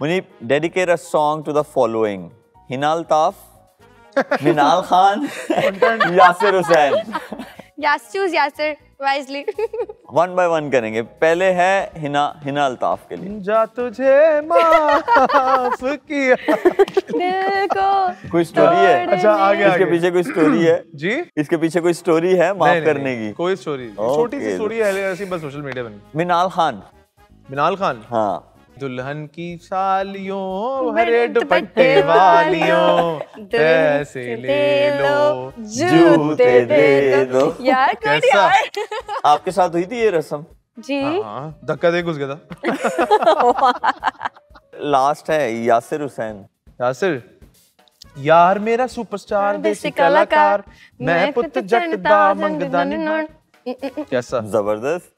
Munib, dedicate a song to the following. Hinal Taf, Minal Khan, Yasir Hussain. Yes, choose Yasir wisely. One by one करेंगे। पहले है हिना हिना अल्ताफ के लिए। जा तुझे माफ़ किया। दिल को कोई स्टोरी है? अच्छा आगे इसके आगे पीछे कोई स्टोरी है? जी? इसके पीछे कोई स्टोरी है माफ़ करने की? कोई स्टोरी छोटी सी स्टोरी है ऐसी बस सोशल मीडिया पे मिनाल खान। मिनाल खान? हाँ। दुल्हन की सालियों हरे दुपट्टे वालियों पैसे ले लो जूते दे दो यार कैसा? आपके साथ हुई थी ये रस्म? जी। हाँ, हाँ। धक्का दे घुस गया था। लास्ट है यासिर हुसैन। यासिर यार मेरा सुपरस्टार देसी कलाकार। मैं पुत्र जट दा मंगदा कैसा? ज़बरदस्त।